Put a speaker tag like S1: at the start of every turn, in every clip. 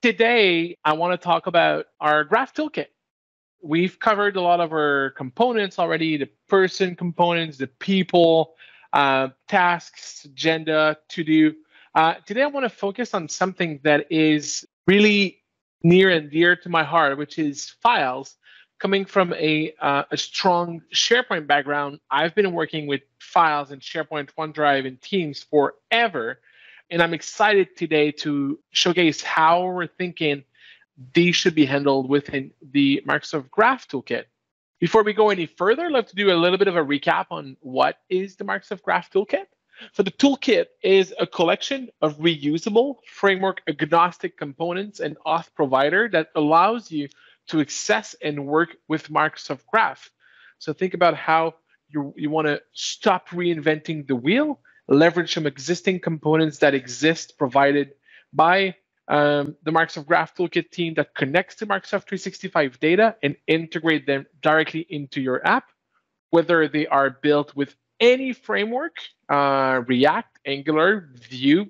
S1: Today, I want to talk about our Graph Toolkit. We've covered a lot of our components already the person components, the people, uh, tasks, agenda, to do. Uh, today, I want to focus on something that is really near and dear to my heart, which is files. Coming from a, uh, a strong SharePoint background, I've been working with files in SharePoint, OneDrive, and Teams forever. And I'm excited today to showcase how we're thinking these should be handled within the Microsoft Graph Toolkit. Before we go any further, to do a little bit of a recap on what is the Microsoft Graph Toolkit. So the toolkit is a collection of reusable framework agnostic components and auth provider that allows you to access and work with Microsoft Graph. So think about how you, you want to stop reinventing the wheel, leverage some existing components that exist provided by um, the Microsoft Graph Toolkit team that connects to Microsoft 365 data and integrate them directly into your app, whether they are built with any framework, uh, React, Angular, Vue,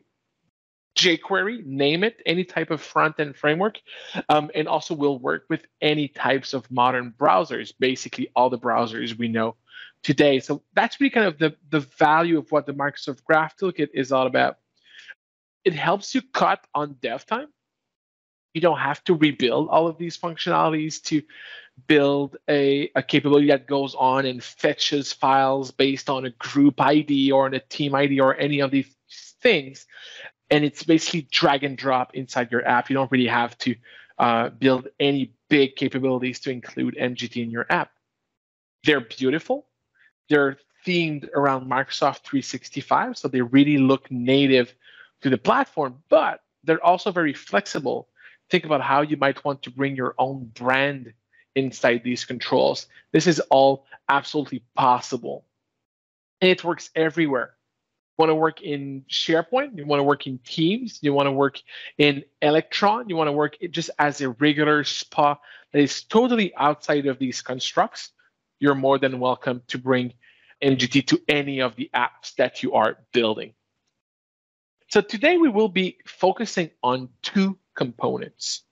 S1: jQuery, name it, any type of front end framework, um, and also will work with any types of modern browsers, basically all the browsers we know today. So that's really kind of the, the value of what the Microsoft Graph Toolkit is all about. It helps you cut on dev time. You don't have to rebuild all of these functionalities to build a, a capability that goes on and fetches files based on a group ID or on a team ID or any of these things and it's basically drag and drop inside your app. You don't really have to uh, build any big capabilities to include MGT in your app. They're beautiful. They're themed around Microsoft 365, so they really look native to the platform, but they're also very flexible. Think about how you might want to bring your own brand inside these controls. This is all absolutely possible. And it works everywhere want to work in SharePoint, you want to work in Teams, you want to work in Electron, you want to work just as a regular SPA that is totally outside of these constructs, you're more than welcome to bring MGT to any of the apps that you are building. So today we will be focusing on two components.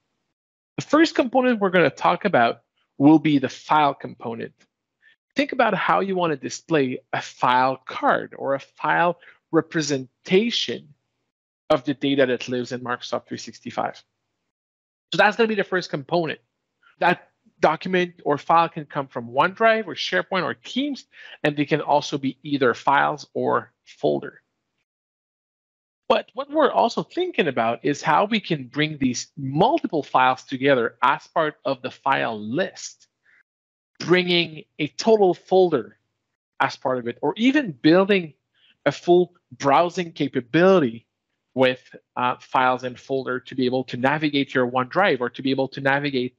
S1: The first component we're going to talk about will be the file component. Think about how you want to display a file card or a file representation of the data that lives in Microsoft 365. So that's going to be the first component. That document or file can come from OneDrive or SharePoint or Teams, and they can also be either files or folder. But what we're also thinking about is how we can bring these multiple files together as part of the file list, bringing a total folder as part of it, or even building a full browsing capability with uh, files and folder to be able to navigate your OneDrive or to be able to navigate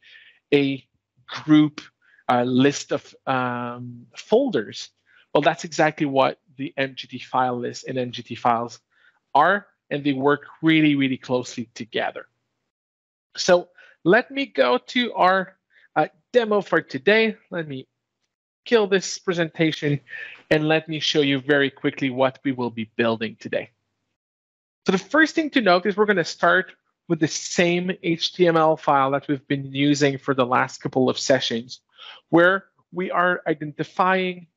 S1: a group uh, list of um, folders. Well, that's exactly what the MGT file list and MGT files are, and they work really, really closely together. So let me go to our uh, demo for today. Let me kill this presentation and let me show you very quickly what we will be building today. So the first thing to note is we're going to start with the same HTML file that we've been using for the last couple of sessions, where we are identifying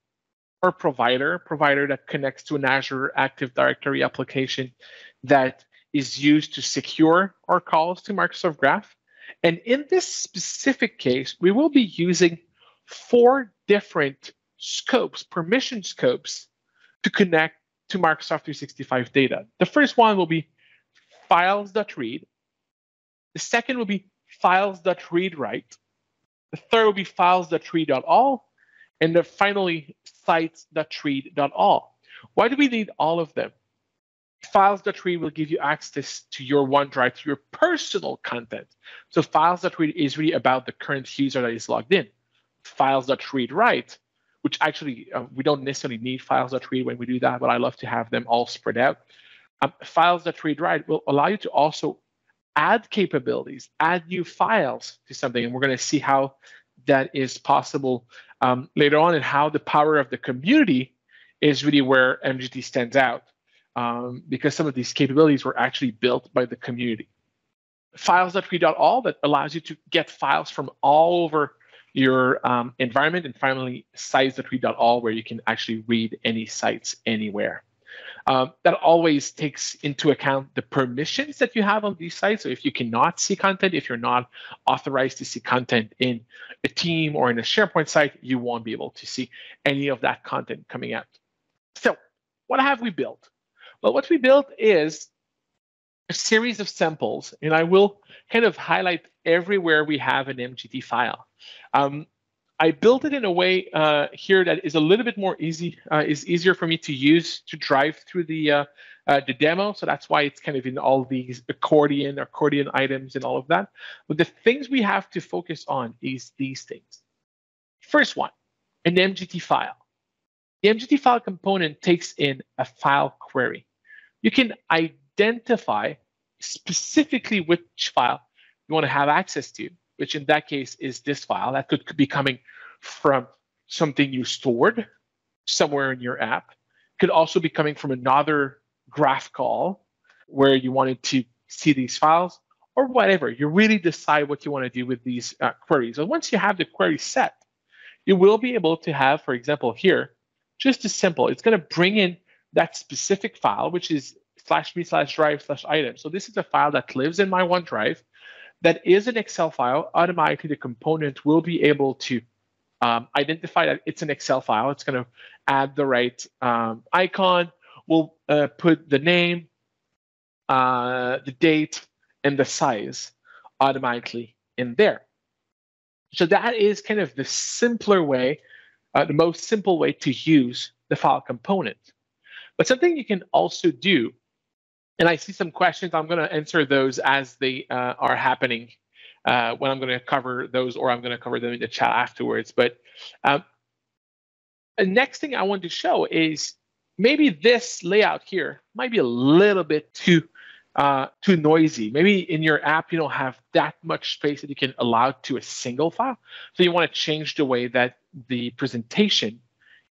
S1: our provider, provider that connects to an Azure Active Directory application that is used to secure our calls to Microsoft Graph. And in this specific case, we will be using four different scopes, permission scopes, to connect to Microsoft 365 data. The first one will be files.read. The second will be files.readwrite. The third will be files.read.all. And the finally, sites.read.all. Why do we need all of them? Files.read will give you access to your OneDrive, to your personal content. So files.read is really about the current user that is logged in. Files.read.write which actually uh, we don't necessarily need files.read when we do that, but I love to have them all spread out. Um, files.read will allow you to also add capabilities, add new files to something, and we're going to see how that is possible um, later on, and how the power of the community is really where MGT stands out, um, because some of these capabilities were actually built by the community. files.read.all that allows you to get files from all over your um, environment, and finally sites.read.all where you can actually read any sites anywhere. Um, that always takes into account the permissions that you have on these sites. So if you cannot see content, if you're not authorized to see content in a team or in a SharePoint site, you won't be able to see any of that content coming out. So what have we built? Well, what we built is a series of samples, and I will kind of highlight everywhere we have an MGT file. Um, I built it in a way uh, here that is a little bit more easy, uh, is easier for me to use to drive through the uh, uh, the demo. So that's why it's kind of in all these accordion, accordion items and all of that. But the things we have to focus on is these things. First one, an MGT file. The MGT file component takes in a file query. You can identify specifically which file you want to have access to which in that case is this file. That could be coming from something you stored somewhere in your app. Could also be coming from another graph call where you wanted to see these files or whatever. You really decide what you want to do with these uh, queries. And once you have the query set, you will be able to have, for example, here, just as simple. It's going to bring in that specific file, which is slash me slash drive slash item. So this is a file that lives in my OneDrive that is an Excel file, automatically the component will be able to um, identify that it's an Excel file. It's going to add the right um, icon. We'll uh, put the name, uh, the date, and the size automatically in there. So that is kind of the simpler way, uh, the most simple way to use the file component. But something you can also do and I see some questions. I'm going to answer those as they uh, are happening uh, when I'm going to cover those, or I'm going to cover them in the chat afterwards. But um, the next thing I want to show is maybe this layout here might be a little bit too uh, too noisy. Maybe in your app you don't have that much space that you can allow to a single file. So you want to change the way that the presentation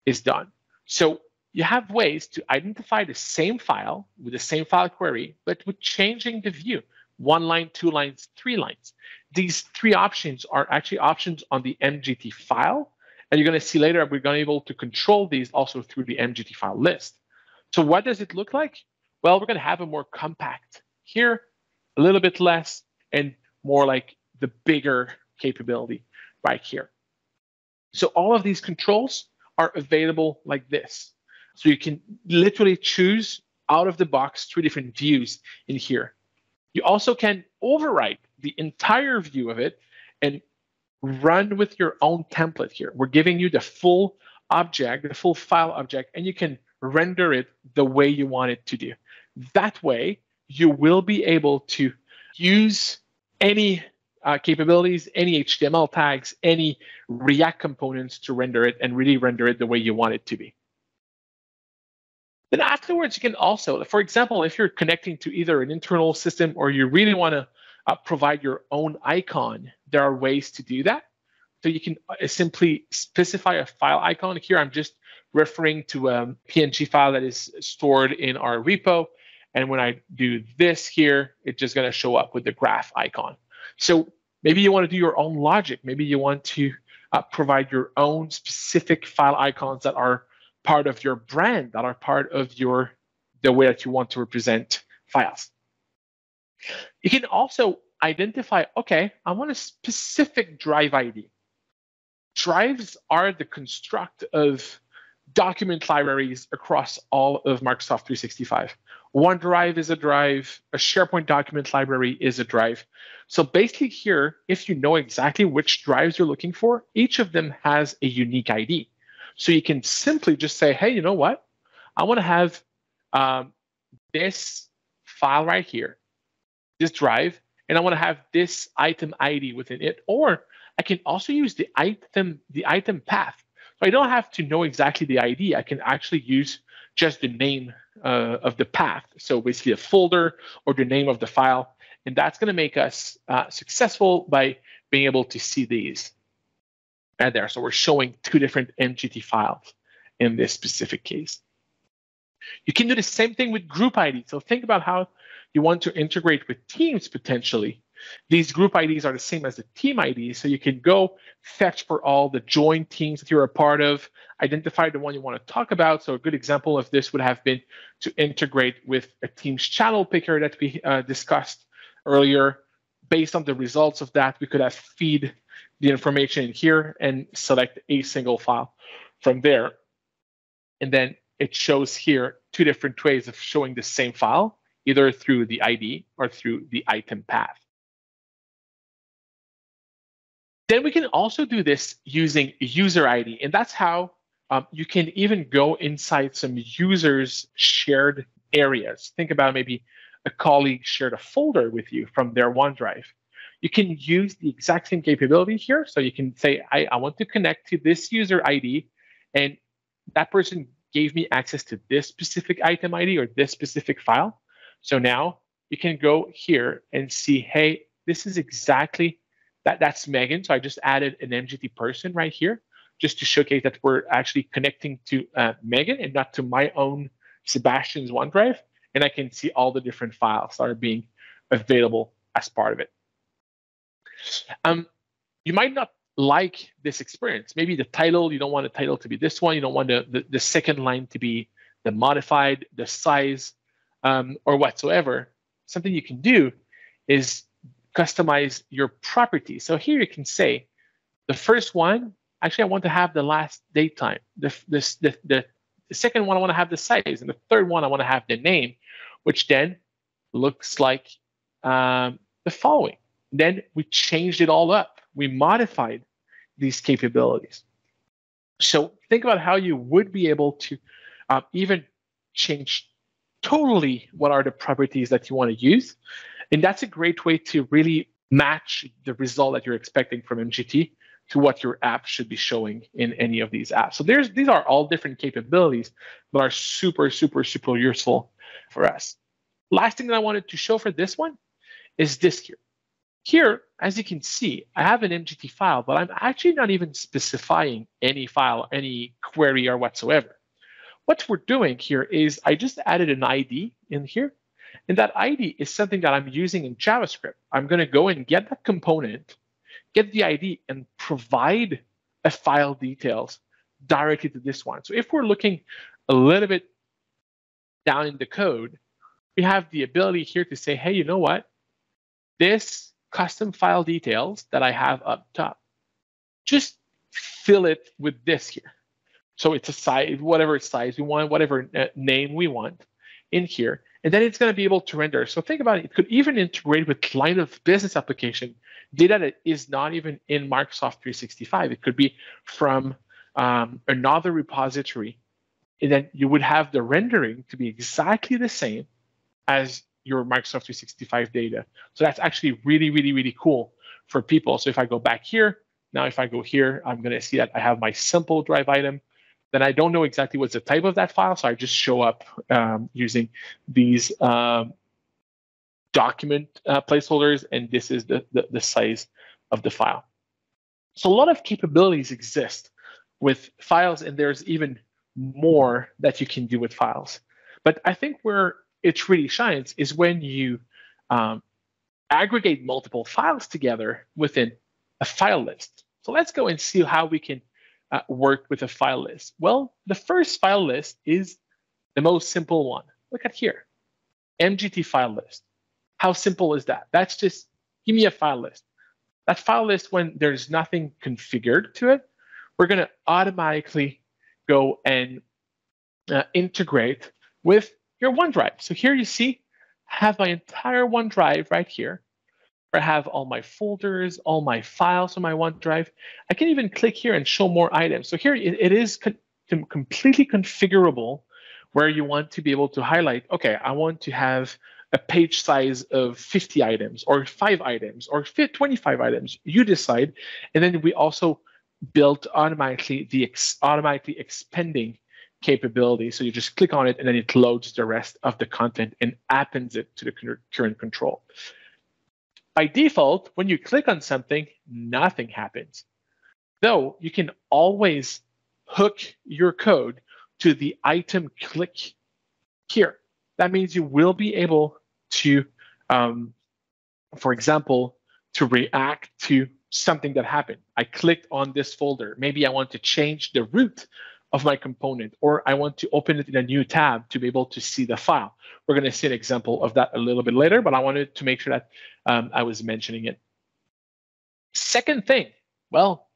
S1: is done. So you have ways to identify the same file with the same file query, but with changing the view, one line, two lines, three lines. These three options are actually options on the MGT file. And you're going to see later, we're going to be able to control these also through the MGT file list. So what does it look like? Well, we're going to have a more compact here, a little bit less, and more like the bigger capability right here. So all of these controls are available like this. So you can literally choose out of the box three different views in here. You also can overwrite the entire view of it and run with your own template here. We're giving you the full object, the full file object, and you can render it the way you want it to do. That way, you will be able to use any uh, capabilities, any HTML tags, any React components to render it and really render it the way you want it to be. Then afterwards, you can also, for example, if you're connecting to either an internal system or you really want to uh, provide your own icon, there are ways to do that. So you can uh, simply specify a file icon. Here, I'm just referring to a PNG file that is stored in our repo. And when I do this here, it's just going to show up with the graph icon. So maybe you want to do your own logic. Maybe you want to uh, provide your own specific file icons that are part of your brand, that are part of your the way that you want to represent files. You can also identify, okay, I want a specific drive ID. Drives are the construct of document libraries across all of Microsoft 365. OneDrive is a drive, a SharePoint document library is a drive. So basically here, if you know exactly which drives you're looking for, each of them has a unique ID. So you can simply just say, hey, you know what? I want to have um, this file right here, this drive, and I want to have this item ID within it. Or I can also use the item, the item path. So I don't have to know exactly the ID. I can actually use just the name uh, of the path. So basically a folder or the name of the file. And that's going to make us uh, successful by being able to see these there. So we're showing two different MGT files in this specific case. You can do the same thing with group ID. So think about how you want to integrate with teams potentially. These group IDs are the same as the team IDs, so you can go fetch for all the joined teams that you're a part of, identify the one you want to talk about. So a good example of this would have been to integrate with a team's channel picker that we uh, discussed earlier. Based on the results of that, we could have feed the information in here and select a single file from there. And then it shows here two different ways of showing the same file, either through the ID or through the item path. Then we can also do this using user ID, and that's how um, you can even go inside some users' shared areas. Think about maybe a colleague shared a folder with you from their OneDrive. You can use the exact same capability here. So you can say, I, I want to connect to this user ID, and that person gave me access to this specific item ID or this specific file. So now you can go here and see, hey, this is exactly that. That's Megan. So I just added an MGT person right here just to showcase that we're actually connecting to uh, Megan and not to my own Sébastien's OneDrive. And I can see all the different files that are being available as part of it. Um, you might not like this experience. Maybe the title, you don't want the title to be this one. You don't want the, the, the second line to be the modified, the size, um, or whatsoever. Something you can do is customize your property. So here you can say, the first one, actually, I want to have the last date time. The, this, the, the, the second one, I want to have the size. And the third one, I want to have the name, which then looks like um, the following. Then we changed it all up. We modified these capabilities. So think about how you would be able to um, even change totally what are the properties that you want to use. And that's a great way to really match the result that you're expecting from MGT to what your app should be showing in any of these apps. So there's these are all different capabilities that are super, super, super useful for us. Last thing that I wanted to show for this one is this here. Here, as you can see, I have an MGT file, but I'm actually not even specifying any file, any query or whatsoever. What we're doing here is I just added an ID in here, and that ID is something that I'm using in JavaScript. I'm going to go and get that component, get the ID, and provide a file details directly to this one. So if we're looking a little bit down in the code, we have the ability here to say, hey, you know what? This custom file details that I have up top. Just fill it with this here. So it's a size, whatever size we want, whatever uh, name we want in here. And then it's going to be able to render. So think about it. It could even integrate with line of business application data that is not even in Microsoft 365. It could be from um, another repository. And then you would have the rendering to be exactly the same as your Microsoft 365 data. So that's actually really, really, really cool for people. So if I go back here, now if I go here, I'm going to see that I have my simple drive item. Then I don't know exactly what's the type of that file, so I just show up um, using these um, document uh, placeholders, and this is the, the, the size of the file. So a lot of capabilities exist with files, and there's even more that you can do with files. But I think where it really shines is when you um, aggregate multiple files together within a file list. So let's go and see how we can uh, work with a file list. Well, the first file list is the most simple one. Look at here, MGT file list. How simple is that? That's just give me a file list. That file list, when there's nothing configured to it, we're going to automatically go and uh, integrate with your OneDrive. So here you see, I have my entire OneDrive right here. Where I have all my folders, all my files on my OneDrive. I can even click here and show more items. So here it, it is con completely configurable where you want to be able to highlight, okay, I want to have a page size of 50 items or five items or 25 items. You decide. And then we also built automatically the ex automatically expanding capability. So you just click on it and then it loads the rest of the content and appends it to the current control. By default, when you click on something, nothing happens. Though you can always hook your code to the item click here. That means you will be able to um, for example, to react to something that happened. I clicked on this folder. Maybe I want to change the root of my component, or I want to open it in a new tab to be able to see the file. We're going to see an example of that a little bit later, but I wanted to make sure that um, I was mentioning it. Second thing, well,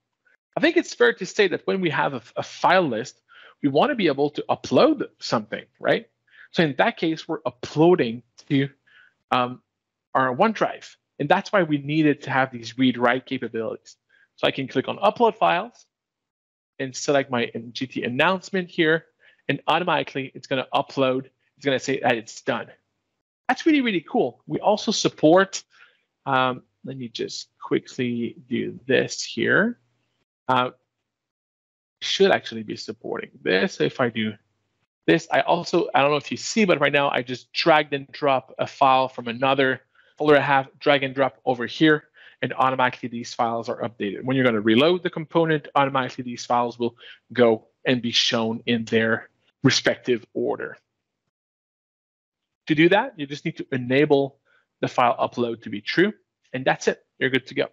S1: I think it's fair to say that when we have a, a file list, we want to be able to upload something, right? So in that case, we're uploading to um, our OneDrive. And that's why we needed to have these read-write capabilities. So I can click on Upload Files and select my MGT announcement here, and automatically it's going to upload. It's going to say that it's done. That's really, really cool. We also support, um, let me just quickly do this here. Uh, should actually be supporting this. If I do this, I also, I don't know if you see, but right now I just dragged and drop a file from another folder I have, drag and drop over here, and automatically these files are updated. When you're going to reload the component, automatically these files will go and be shown in their respective order. To do that, you just need to enable the file upload to be true, and that's it. You're good to go.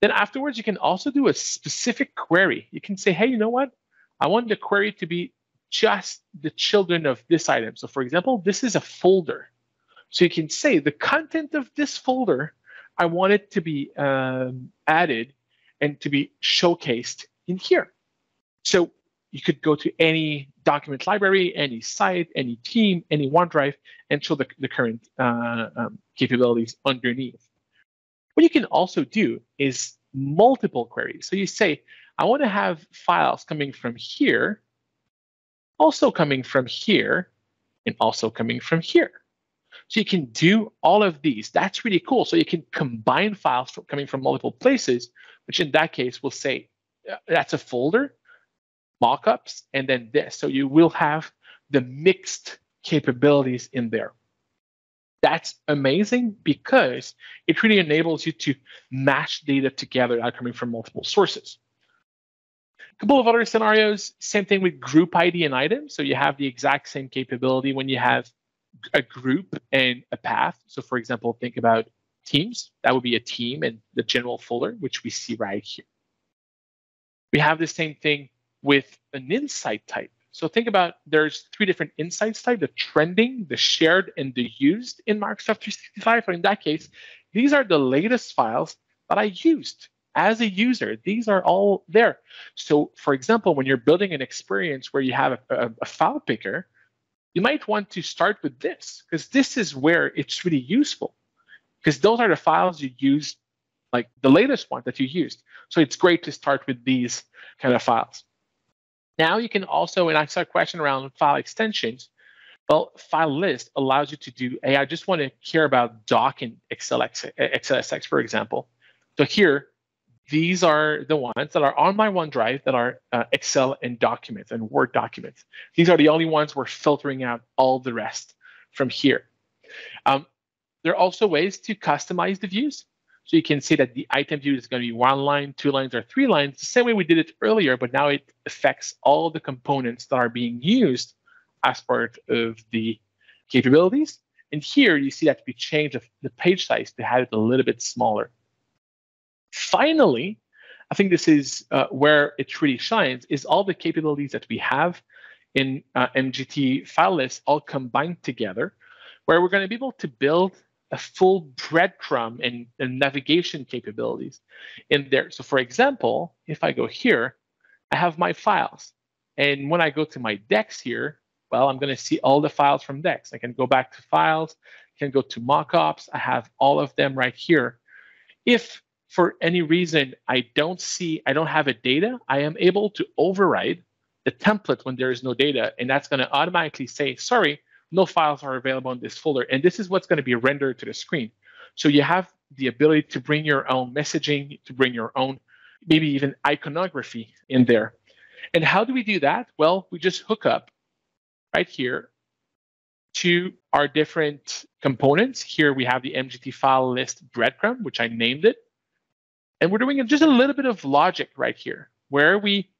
S1: Then afterwards, you can also do a specific query. You can say, hey, you know what? I want the query to be just the children of this item. So for example, this is a folder. So you can say the content of this folder, I want it to be um, added and to be showcased in here. So you could go to any document library, any site, any team, any OneDrive, and show the, the current uh, um, capabilities underneath. What you can also do is multiple queries. So you say, I want to have files coming from here, also coming from here, and also coming from here. So you can do all of these. That's really cool. So you can combine files from, coming from multiple places, which in that case will say uh, that's a folder, mockups, and then this. So you will have the mixed capabilities in there. That's amazing because it really enables you to match data together that are coming from multiple sources. A couple of other scenarios, same thing with group ID and items. So you have the exact same capability when you have a group and a path. So for example, think about teams. That would be a team and the general folder, which we see right here. We have the same thing with an insight type. So think about there's three different insights type, the trending, the shared, and the used in Microsoft 365. Or in that case, these are the latest files that I used as a user. These are all there. So for example, when you're building an experience where you have a, a, a file picker, you might want to start with this because this is where it's really useful because those are the files you use, like the latest one that you used. So it's great to start with these kind of files. Now you can also, and I saw a question around file extensions. Well, file list allows you to do, hey, I just want to care about doc and XLX, XLSX, for example. So here, these are the ones that are on my OneDrive that are uh, Excel and documents and Word documents. These are the only ones we're filtering out all the rest from here. Um, there are also ways to customize the views. So you can see that the item view is going to be one line, two lines, or three lines, the same way we did it earlier, but now it affects all the components that are being used as part of the capabilities. And here you see that we changed the page size to have it a little bit smaller. Finally, I think this is uh, where it really shines, is all the capabilities that we have in uh, MGT file list all combined together, where we're going to be able to build a full breadcrumb and, and navigation capabilities in there. So for example, if I go here, I have my files. And when I go to my Dex here, well, I'm going to see all the files from Dex. I can go back to files, can go to mockups. I have all of them right here. If for any reason I don't see, I don't have a data, I am able to override the template when there is no data. And that's going to automatically say, sorry, no files are available in this folder. And this is what's going to be rendered to the screen. So you have the ability to bring your own messaging, to bring your own, maybe even iconography in there. And how do we do that? Well, we just hook up right here to our different components. Here we have the MGT file list breadcrumb, which I named it. And we're doing just a little bit of logic right here, where we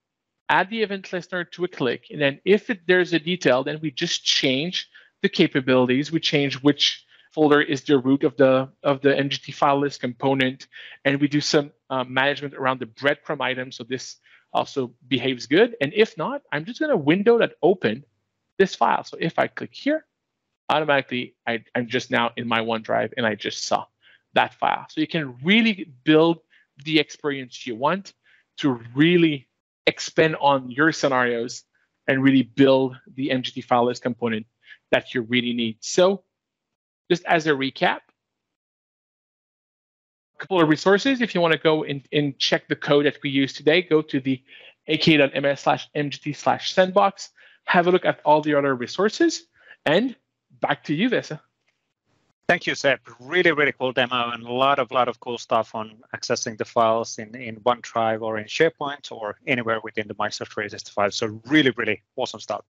S1: add the event listener to a click. And then if it, there's a detail, then we just change the capabilities. We change which folder is the root of the of the MGT file list component, and we do some uh, management around the breadcrumb item. So this also behaves good. And if not, I'm just going to window that open this file. So if I click here, automatically I, I'm just now in my OneDrive and I just saw that file. So you can really build the experience you want to really expand on your scenarios and really build the MGT file list component that you really need. So just as a recap, a couple of resources. If you want to go and, and check the code that we use today, go to the aka.ms slash mgt slash sandbox, have a look at all the other resources, and back to you, Vesa.
S2: Thank you, Seb. Really, really cool demo and a lot of lot of cool stuff on accessing the files in, in OneDrive or in SharePoint or anywhere within the Microsoft 365. So really, really awesome stuff.